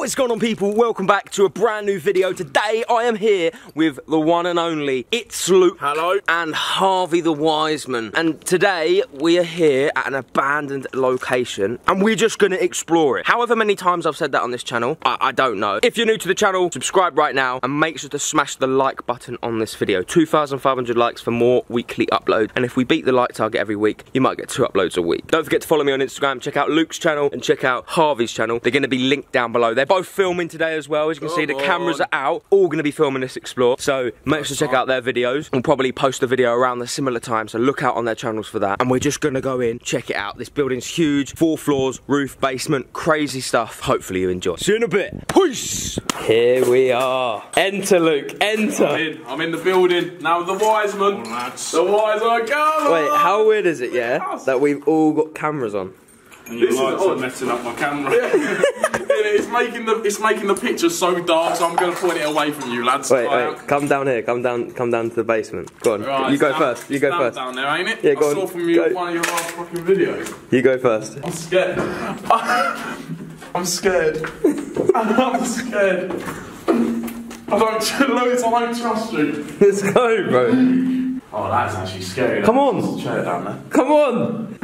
What is going on people? Welcome back to a brand new video. Today I am here with the one and only It's Luke. Hello. And Harvey the Wiseman. And today we are here at an abandoned location and we're just gonna explore it. However many times I've said that on this channel, I, I don't know. If you're new to the channel, subscribe right now and make sure to smash the like button on this video. 2,500 likes for more weekly uploads. And if we beat the like target every week, you might get two uploads a week. Don't forget to follow me on Instagram, check out Luke's channel and check out Harvey's channel. They're gonna be linked down below. They're both filming today as well. As you can see, the Come cameras are out. All gonna be filming this explore. So make sure to check out their videos. We'll probably post a video around the similar time. So look out on their channels for that. And we're just gonna go in, check it out. This building's huge. Four floors, roof, basement, crazy stuff. Hopefully you enjoy. See you in a bit. Peace. Here we are. Enter, Luke. Enter. I'm in, I'm in the building now. The Wiseman. The Wiseman. Go. Wait, how weird is it, yeah, that we've all got cameras on? And your This is lights are messing up my camera. it's making the it's making the picture so dark, so I'm going to point it away from you, lads. Wait, wait, come down here, come down, come down to the basement. Go on, Right, you go stand- first, you go first. down there, ain't it? Yeah, go I on, saw from you go. one of your last fucking videos. You go first. I'm scared. I'm scared. I'm scared. I don't, Lewis, I don't trust you. Let's go, bro. Oh, that's actually scary. Come on. Down. Come on.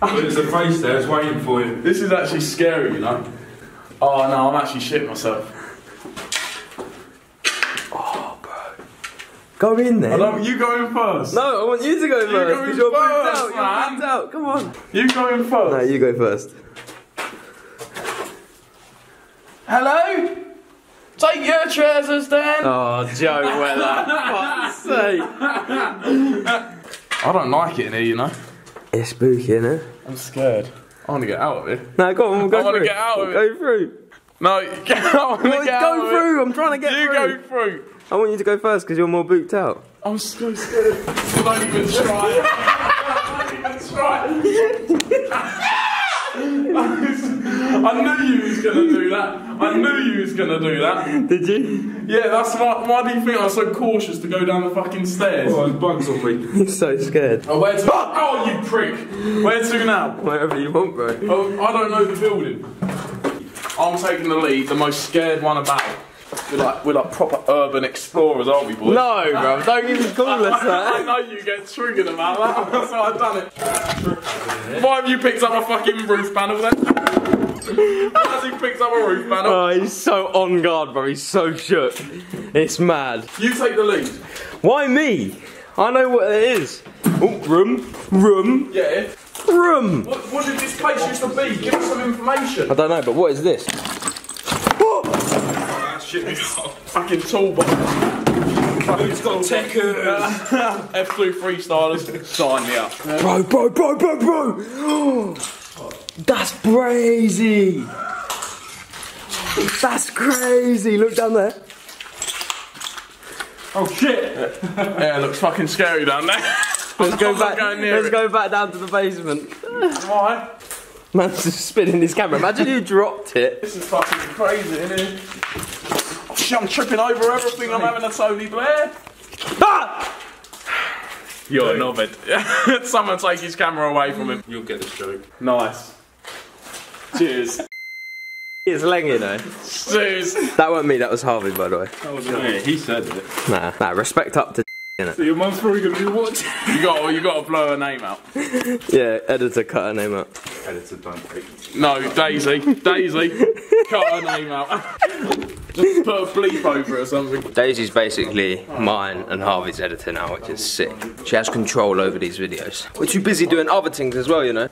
There's a face there, it's waiting for you. This is actually scary, you know. Oh no, I'm actually shitting myself. Oh, bro. Go in there. I don't, you go in first. No, I want you to go first. go 'cause in you're first, out. You're out. Come on. You go in first. No, you go first. Hello? Take your trousers down. Oh, Joe Weather. Fuck's sake. I don't like it in here, you know. It's spooky, isn't it? I'm scared. I want to get out of here. No, go on, we'll go I wanna through. get out of it. Go through. No, get out. Want get go out through. I'm trying to get You through. go through. I want you to go first because you're more booked out. I'm so scared. Don't even try. Don't even try. I knew you was gonna do that. I knew you was gonna do that. Did you? Yeah, that's why. Why do you think I'm so cautious to go down the fucking stairs? Oh, there's bugs on me. You're so scared. Oh, where to? Oh, you prick! Where to now? Wherever you want, bro. Oh, I don't know the building. I'm taking the lead, the most scared one about. We're like, we're like proper urban explorers, aren't we, boys? No, bro. Don't even call us that. I know you get triggered about that. That's why I've done it. Why have you picked up a fucking roof panel then? Why has he picked up a roof panel? Oh, he's so on guard, bro. He's so shook. It's mad. You take the lead. Why me? I know what it is. Oh, room, room, Yeah. room. What, what did this place used to be? Give us some information. I don't know, but what is this? Shit, it's Fucking toolbox. It's got Tekkers. F2 freestylers, sign me up. Bro, bro, bro, bro, bro. That's crazy. That's crazy. Look down there. Oh shit! Yeah, it looks fucking scary down there. Let's go back. Let's it. go back down to the basement. Why? Man's just spinning his camera. Imagine you dropped it. This is fucking crazy, isn't it? Oh, shit, I'm tripping over everything. I'm having a Tony Blair. Ah! You're knobhead. Someone take his camera away from him. You'll get this joke. Nice. Cheers. It's Leng, you know. Cheers. That wasn't me. That was Harvey, by the way. That was yeah, he said it. Nah, nah. Respect up to. innit? So your mum's probably gonna be watching. You got you got to blow her name out. Yeah, editor cut her name out. Editor, don't take No, Daisy. Daisy. Cut her name out. Just put a bleep over it or something. Daisy's basically mine and Harvey's editor now, which is sick. She has control over these videos. We're too busy doing other things as well, you know.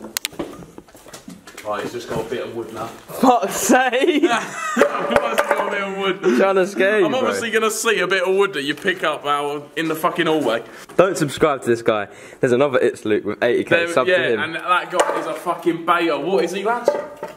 Right, he's just got a bit of wood now. Fuck's sake! Got a bit of wood. Trying to scare you, I'm obviously gonna see a bit of wood that you pick up out in the fucking hallway. Don't subscribe to this guy. There's another It's Luke with 80k. There- Sub to yeah, him. and that guy is a fucking beta. What is he, lads?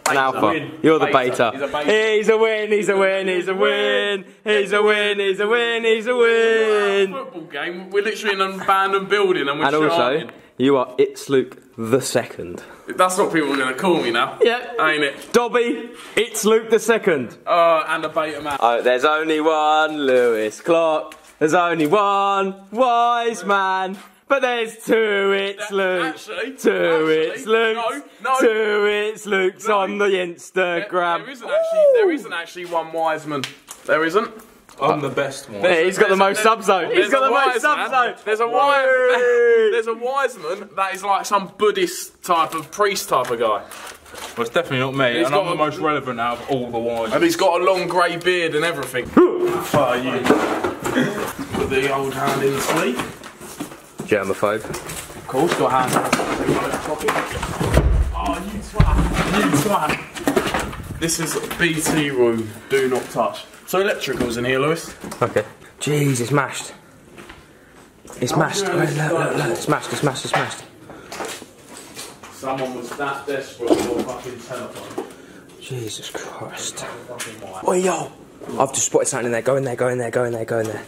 An alpha. You're the Beta. He's a beta. He's a win, he's a win, he's a win. He's a win, he's a win, he's a win. Football game. We're literally in an abandoned building and we're And also. You are It's Luke the second. That's what people are gonna call me now. Yep. Ain't it? Dobby, it's Luke the second. Uh, and a beta man. Oh, there's only one Lewis Clark. There's only one wise man. But there's two it's Luke. Actually, two actually, it's Luke. no, no. Two it's Luke's No. on the There, Instagram. there isn't actually. There isn't actually one Wiseman. There isn't. I'm the best one. Yeah, he's got the most subs though. He's There's got the most subs though. There's a Wait. wise. There's a wise man that is like some Buddhist type of priest type of guy, Well, it's definitely not me, He's and I'm the a- most relevant out of all the wise. and he's got a long grey beard and everything. Fuck you. Put the old hand in the sleeve. Germaphobe. Of course, got hand. Oh, you twat! You twat! This is BT room. Do not touch. So electricals in here, Lewis. Okay. Jeez, it's mashed. It's mashed. doing Wait, look, look, look. It's mashed, it's mashed, it's mashed. Someone was that desperate for a fucking telephone. Jesus Christ. Oh, yo. I've just spotted something in there. Go in there, go in there, go in there, go in there.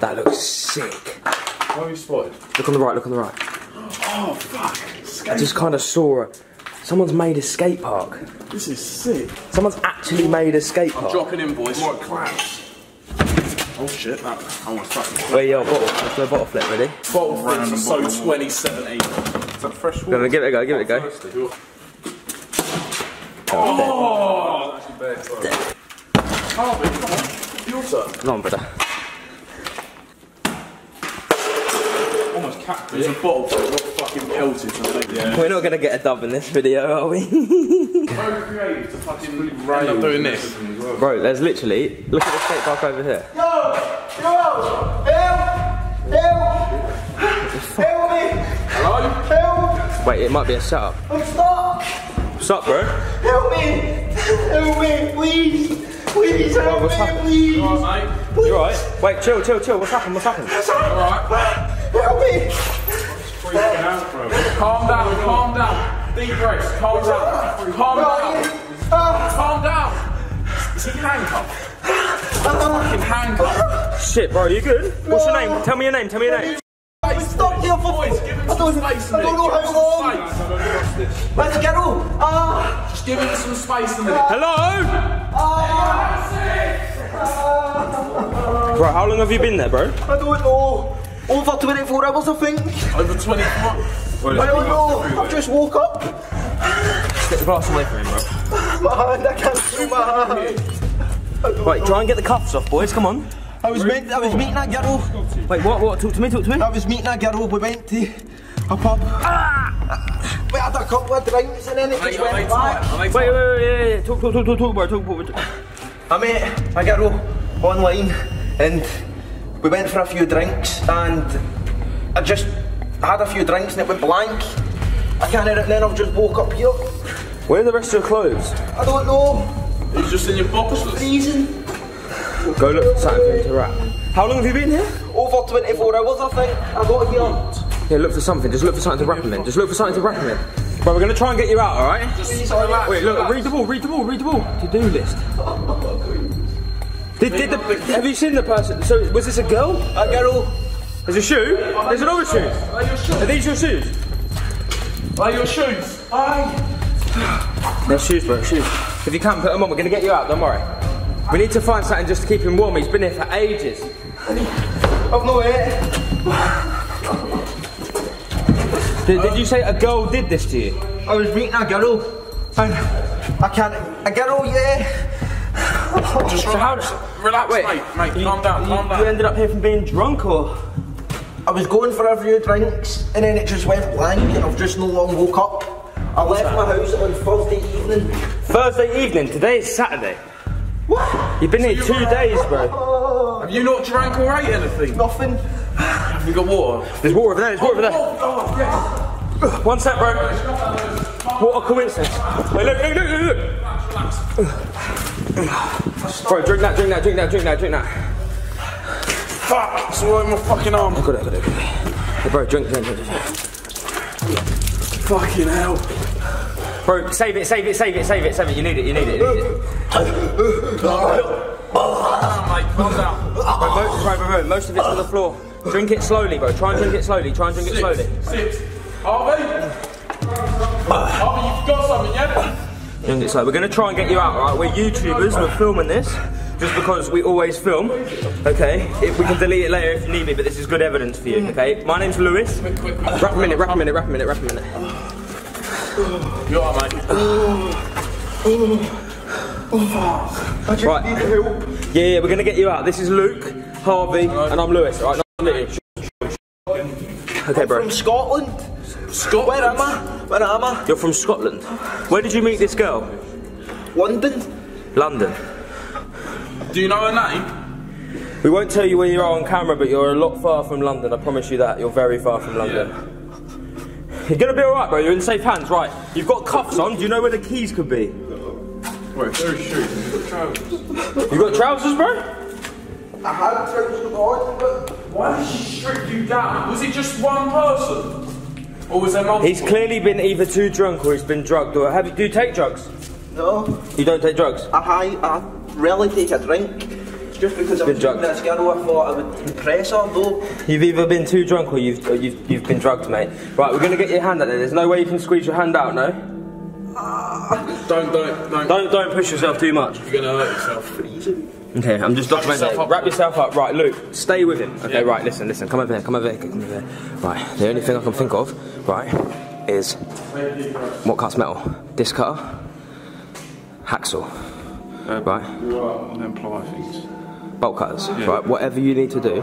That looks sick. What have you spotted? Look on the right, look on the right. Oh fuck! I just kind of saw it. Someone's made a skate park. This is sick. Someone's actually made a skate park. I'm dropping in, boys. What clouds? Oh shit! That, I want to fucking. Wait, yo, bottle. Let's do a bottle flip, ready? Bottle random. So 2017. Is that fresh Go on, give it a go, give it a go. Oh, Harvey, come on. Your turn. Come on, brother. Almost capped There's it. a bottle full of fucking pelted. I think. Yeah. We're not gonna get a dub in this video, are we? Very creative to fucking end up doing this. Bro, there's literally. Look at the skate park over here. Hello? Wait, it might be a setup. I'm stuck! What's up, bro? Help me! Help me, please! Please help what's me, happened? please! Alright, mate. You alright? Wait, chill, chill, chill. What's happened? What's happened? Alright. Help me! Freaking out, bro. Calm down, calm down. Deep breaths, calm down. Calm down. Ah, Calm down. Is he handcuffed? Fucking handcuffed. Shit, bro, you good? What's your name? Tell me your name. Tell me your name. I'm stuck here for Boys, give him I some don't, space. I don't know how long! Give him some space. Let's get on! Ah! Just give him some space a minute. Hello? Ah! Bro, how long have you been there, bro? I don't know! Over 24 hours, I think! Over 24. I don't know! I've just woke up! Get the glass away from him, bro. My hand, I can't feel my hand! Wait, try and get the cuffs off, boys. Come on. I was, meant, I was meeting a girl. Wait, what? What? Talk to me. Talk to me. I was meeting a girl. We went to a pub. Ah! We had a couple of drinks and then it just went tight? back. Are they Wait, wait, wait, yeah, yeah. Talk, talk, talk, talk, talk, bro. Talk, bro. talk. I met a girl online and we went for a few drinks and I just had a few drinks and it went blank. I can't hear it then I've just woke up here. Where are the rest of your clothes? I don't know. He's just in your boxers. Freezing. Go look for something to wrap. How long have you been here? Over 24 hours I think. I got here. Yeah, look for something. Just look for something to wrap him in. Just look for something to wrap him in. Bro, we're gonna try and get you out, alright? Just relax. Wait, look, relax. read the ball, read the ball, read the ball. To-do list. Did, did the, have you seen the person? So, was this a girl? A girl. There's a shoe? There's another shoe. Are? Are these your shoes? Are your shoes? Aye. They're shoes, bro, shoes. If you can't put them on, we're gonna get you out, don't worry. We need to find something just to keep him warm. He's been here for ages. I've no it. Did, did you say a girl did this to you? I was meeting a girl and I can't. A girl, yeah. Just So how- relax. Relax, Wait, mate. Mate, you- calm down, you, calm You down. ended up here from being drunk, or? I was going for a few drinks and then it just went blank and I've just no long woke up. I left my house on Thursday evening. Thursday evening. Today is Saturday. What? You've been here two days, bro. Have you not drank or ate anything? Nothing. Have you got water? There's water over there. There's water over there. Oh, yes. One sec, bro. What a coincidence. Hey, look, look, look, look, look. Bro, drink that, drink that, drink that, drink that, drink that. Fuck! It's all over my fucking arm. I Got it, got it, got it. Hey, bro, drink, drink, drink, drink. Fucking hell. Bro, save it, save it, save it, save it, save it. You need it, you need it, you need it. Calm down, mate. Calm down. Bro, mo- bro, bro, bro, most of it's on the floor. Drink it slowly, bro. Try and drink it slowly. Try and drink it slowly. Sit. Sit. Harvey? Harvey, you've got something, yeah? Drink it slowly. We're gonna try and get you out, right? We're YouTubers. We're filming this. Just because we always film. Okay, if we can delete it later if you need me, but this is good evidence for you. Okay, my name's Lewis. Rap a minute, rap a minute, rap a minute, rap a minute. You alright, mate? Right. Yeah, yeah, we're gonna get you out. This is Luke, Harvey, and I'm Lewis. All right, nice to meet you. Okay, bro. From Scotland. Scotland. Where am I? Where am I? You're from Scotland. Where did you meet this girl? London. London. Do you know her name? We won't tell you where you are on camera, but you're a lot far from London. I promise you that. You're very far from London. You're gonna be alright, bro. You're in safe hands. Right. You've got cuffs on. Do you know where the keys could be? Wait, very shoes. You've got trousers. You got trousers, bro? I had trousers on, but Why did she strip you down? Was it just one person? Or was there multiple? He's clearly been either too drunk or he's been drugged. Or have you? Do you take drugs? no. You don't take drugs. I, I rarely take a drink. Just because I'm been with drugged. this girl, I thought I would impress her, though. You've either been too drunk or you've or you've, you've been drugged, mate. Right, we're gonna get your hand out there. There's no way you can squeeze your hand out, no. Ah. Don't, don't, don't. Don't don't push yourself too much. You're gonna hurt yourself. Okay, I'm just documenting. yourself up. Wrap yourself up. Right, Luke, stay with him. Okay, Yeah. right, listen, listen. Come over here, come over here, come over here. Right, the only thing I can think of, right, is what cuts metal? This cutter, hacksaw, right, Right, them ply things. bolt cutters, right. Whatever you need to do,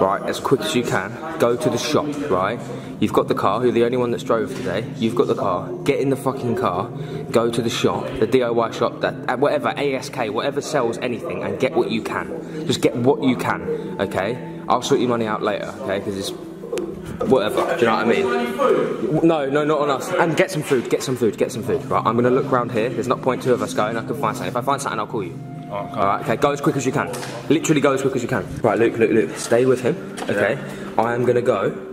right, as quick as you can. Go to the shop, right. You've got the car. You're the only one that's drove today. You've got the car. Get in the fucking car. Go to the shop, the DIY shop, that uh, whatever ASK, whatever sells anything, and get what you can. Just get what you can, okay? I'll sort your money out later, okay? Because it's whatever. Do you know what I mean? No, no, not on us. And get some food. Get some food. Get some food. Right, I'm gonna look around here. There's not point two of us going. I can find something. If I find something, I'll call you. All right. Okay. Go as quick as you can. Literally go as quick as you can. Right, Luke, Luke, Luke. Stay with him. Okay. I am gonna go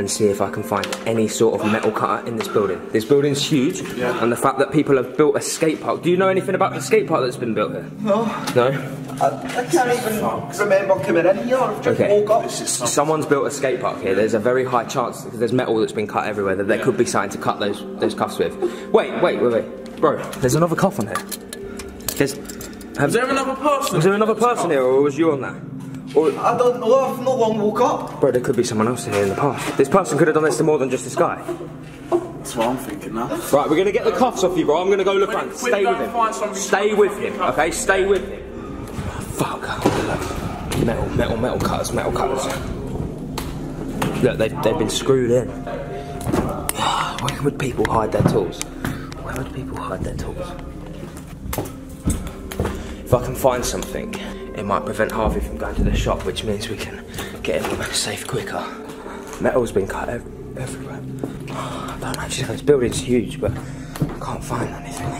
and see if I can find any sort of metal cutter in this building. This building's huge, and the fact that people have built a skate park. Do you know anything about the skate park that's been built here? No. No. I, I can't even remember coming in here. Just Okay. up. Someone's built a skate park here. There's a very high chance because there's metal that's been cut everywhere that there could be something to cut those those cuffs with. Wait, wait, wait, wait, bro. There's another cuff on here. There's. Was there another person? Was there another person here, or was you on that? Or, I don't know, I've not long woke up. bro, there could be someone else in here in the past. This person could have done this to more than just this guy. That's what I'm thinking now. Right, we're gonna get the cuffs off you, bro. I'm gonna go look around. Stay with him. Stay with him, okay? Stay with him. Fuck. Metal, metal, metal cutters, metal cutters. Look, they've, they've been screwed in. Where would people hide their tools? Where would people hide their tools? If I can find something, it might prevent Harvey from going to the shop, which means we can get him safe quicker. Metal's been cut ev- everywhere. I don't actually know, this building's huge, but I can't find anything.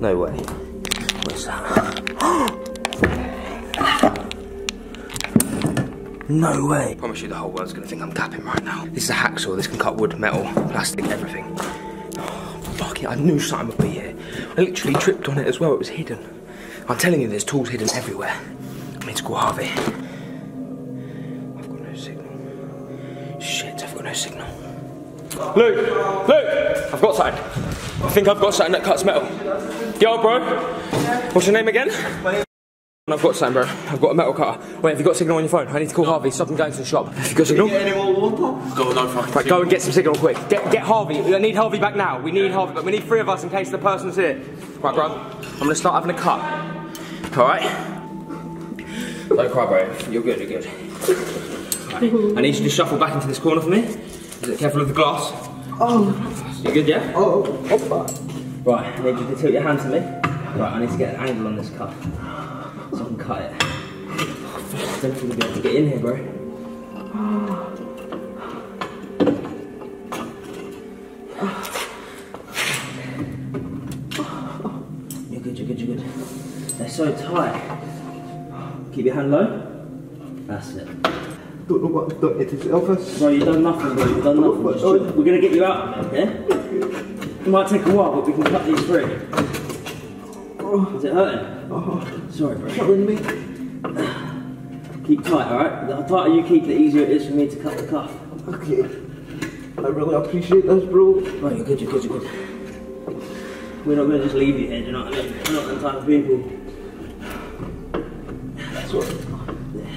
No way. What's that? No way. I promise you the whole world's gonna think I'm capping right now. This is a hacksaw, this can cut wood, metal, plastic, everything. Fuck it, I knew something would be here. I literally tripped on it as well, it was hidden. I'm telling you, there's tools hidden everywhere. I need to call Harvey. I've got no signal. Shit, I've got no signal. Luke! Luke! I've got something. I think I've got something that cuts metal. Yo, bro. What's your name again? I've got something, bro. I've got a metal cutter. Wait, have you got signal on your phone? I need to call Harvey. Stop him going to the shop. Have you got signal? Any more water? Go, no fucking. Right, go and get some signal quick. Get get Harvey. I need Harvey back now. We need Harvey, but we need three of us in case the person's here. Right, bro. I'm gonna start having a cut. All right. Don't cry, bro. You're good. You're good. Right. I need you to shuffle back into this corner for me. Is it Careful of the glass. Oh, You good? Yeah. oh, oh. Right. I need you to tilt your hand to me. Right. I need to get an angle on this cut so I can cut it. I don't think we'll be able to get in here, bro. You're good, you're good, you're good. They're so tight. Keep your hand low. That's it. Don't know what I've done to this office. Bro, you've done nothing, bro. You've done nothing. Just. We're gonna get you out, okay? It might take a while, but we can cut these through. Is it hurting? Sorry, bro. Killing me. Keep tight, alright? The tighter you keep, the easier it is for me to cut the cuff. Okay. I really appreciate this, bro. Right, you're good, you're good, you're good. We're not going to just leave you here, do you know what I mean? We're not the type of people.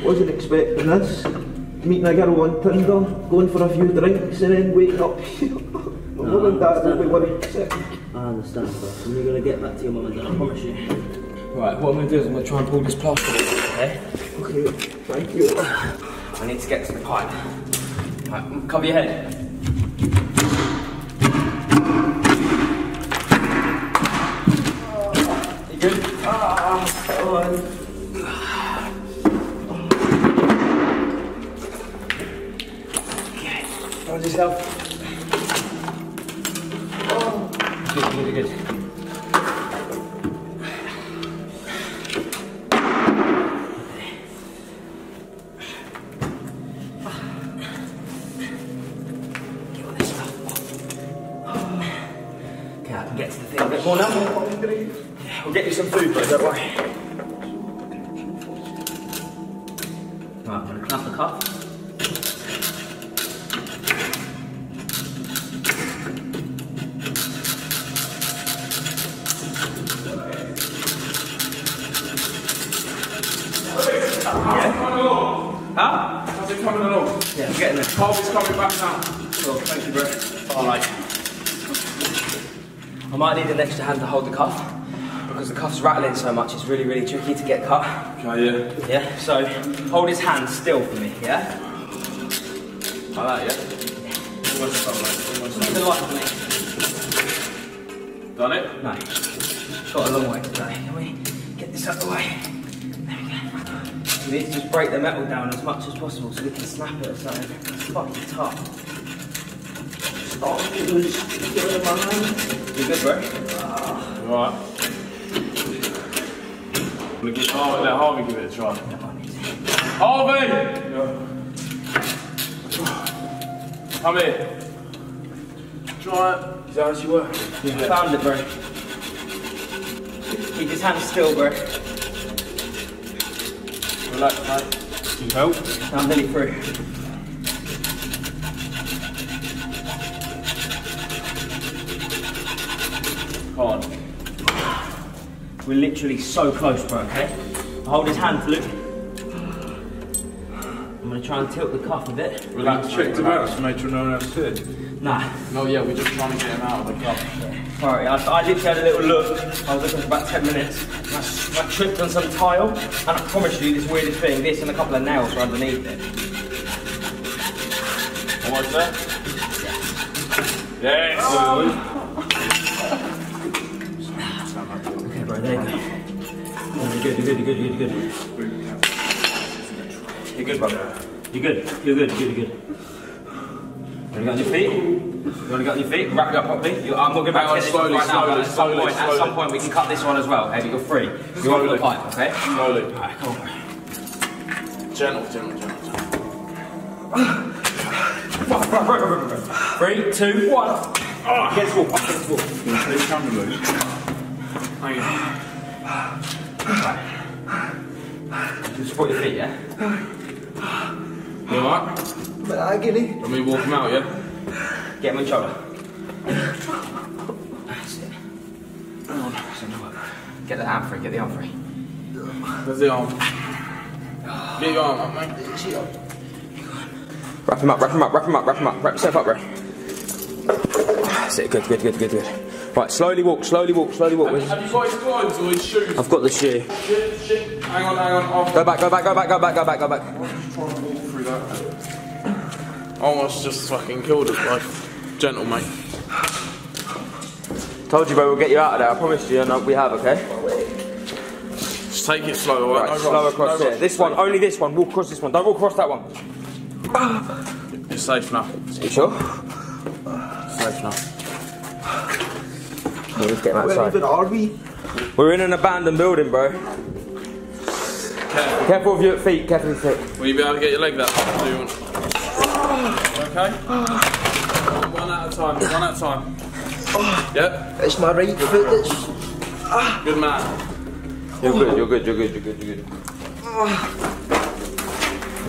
Wasn't expecting this. Meeting a girl on Tinder, going for a few drinks and then waking up. My mum and dad will be worried sick. I understand, but you're going to get back to your mum and dad, I promise you. Right, what I'm going to do is I'm going to try and pull this plaster off. Okay? Okay, thank you. I need to get to the pipe. Right, cover your head. You good? How's yourself? Gonna the cuff. Huh? How's it coming along? Yeah, I'm getting there. Harvey's coming back now. Cool, thank you, bro. Alright. I might need an extra hand to hold the cuff because the cuff's rattling so much. It's really, really tricky to get cut. Okay, yeah. Uh, yeah. So hold his hand still for me. Yeah. Like that, yeah? Almost done, mate. Almost done. the light for me. Done it? No. Got a long way to go. Can we get this out of the way? There we go. We need to just break the metal down as much as possible so we can snap it or something. It's fucking tough. Stop it loose. Get rid of my hand. You good, bro? Ah. Alright. Gonna give Harvey, let Harvey give it a try. Harvey! Come here. Try it. Is that how she works? Found it, bro. Keep his hand still, bro. Relax, mate. You help? I'm nearly through. Come on. We're literally so close, bro, okay? Hold his hand, Luke. I'm gonna try and tilt the cuff a bit. Relax, checked him out to make sure no one else did. Nah, No, yeah, we're just trying to get him out of the cup. sorry, I, I literally had a little look. I was looking for about 10 minutes. And I, s- I tripped on some tile, and I promise you, this weirdest thing, this and a couple of nails were underneath it. Almost there? Yes! Okay, bro, there you go. Oh, you're good, you're good, you're good, you're good, you're good. You're good, brother. You're good, you're good, you're good, you're good. You got on your feet? You want to get on your feet? Wrap it up properly. You, I'm not going to Hang on, this slowly, right now, but at some, slowly, point, at some point we can cut this one as well. Hey, you're free. You're off the Slowly. pipe, okay? Slowly. Alright, come on. Gentle, gentle, gentle, gentle. Three, two, one. Ah. Against the wall, against the wall. Take the camera loose. Hang on. Just support your feet, yeah? You alright? But agony. Let me walk him out, yeah? Get him on your shoulder. That's it. Get the arm free, get the arm free. Where's the arm? Get your arm up, mate. Wrap him up, wrap him up, wrap him up, wrap him up. Wrap yourself up, bro. That's it, good, good, good, good, good. Right, slowly walk, slowly walk, slowly walk. Where's- Have you got his clothes or his shoes? I've got the shoe. Shit, shit. Hang on, hang on. Go back, go back, go back, go back, go back, go back. try and walk through that. Almost just fucking killed us, both. Gentle, mate. Told you, bro, we'll get you out of there. I promised you, and we have, okay? Just take it slow, alright? Right, no slow rush, across no here. rush. This one, only this one. Walk across this one. Don't walk across that one. You're safe now. You sure? Safe now. Yeah, let's get him Where outside. even are we? We're in an abandoned building, bro. Careful. Careful with your feet, careful with your feet. Will you be able to get your leg that far? Do you want? Okay? One at a time, one at a time. Yep, It's my right foot that's. good man. You're good, you're good, you're good, you're good, you're good.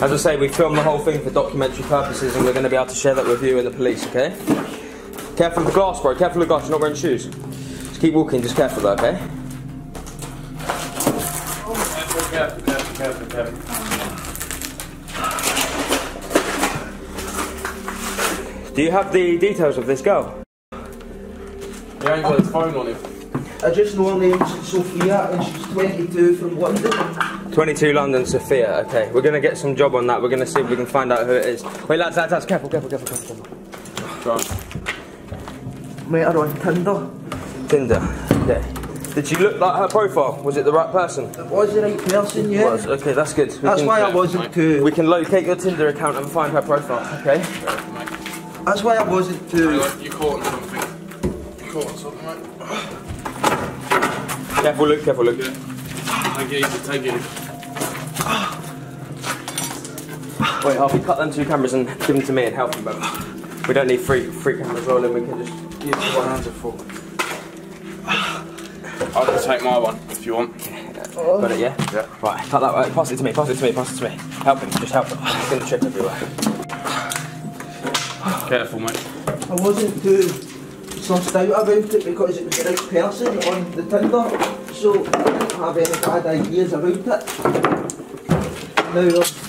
As I say, we filmed the whole thing for documentary purposes and we're going to be able to share that with you and the police, okay? Careful with the glass, bro, careful with the glass, you're not wearing shoes. Just Just keep walking, just careful though, okay? Careful, careful, careful, careful, careful. Do you have the details of this girl? He ain't got his phone on him. I just know her name's Sophia and she's 22 from London. 22 London, Sophia. Okay, we're gonna get some job on that. We're gonna see if we can find out who it is. Wait, lads, lads, lads, careful, careful, careful, careful. careful. Go on. Met her on Tinder. Tinder. Okay. Did she look like her profile? Was it the right person? It was the right person, yeah. Was. Okay, that's good. We That's can, why I wasn't too. we can locate your Tinder account and find her profile. Okay. That's why I wasn't too. on, You caught on something. You caught on something, mate. Careful, Luke. Careful, Luke. Take it easy, take it easy. Wait, Harvey, cut them two cameras and give them to me and help them both. We don't need three three cameras rolling. We can just use the one hand to full. I can take my one if you want. Oh. Got it, yeah? Yeah. Right, cut that. Right, pass it to me. Pass it to me. Pass it to me. Help him. Just help him. He's gonna trip everywhere. Careful, mate. I wasn't too sussed out about it because it was the right person on the Tinder. So I didn't have any bad ideas about it. Now, um,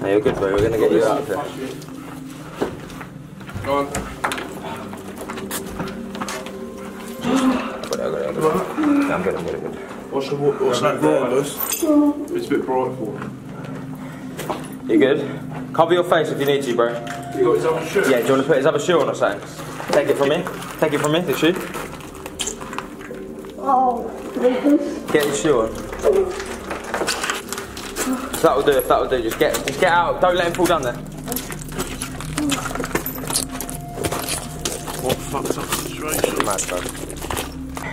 No, you're good, bro. We're gonna get you out of here. Go on. Got it, I got it, I got it. Yeah, I'm good. I'm good. I'm good. What's, the, what's that there, Lewis? It's a bit bright for me. You good? Cover your face if you need to, bro. You got his own shirt? Yeah, do you want to put his other shoe on or something? Take it from me. Take it from me, the shoe. Oh, this Get his shoe on. That'll do, if that'll do. Just get, just get out. Don't let him fall down there. What fucked up situation? Mad, bro.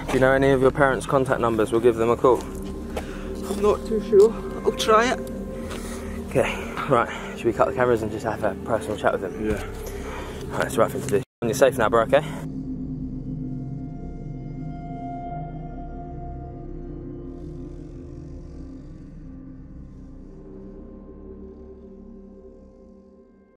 Do you know any of your parents' contact numbers? We'll give them a call. I'm not too sure. I'll try it. Okay, right. Should we cut the cameras and just have a personal chat with them? Yeah. Right, that's the right thing to do. You're safe now, bro, okay?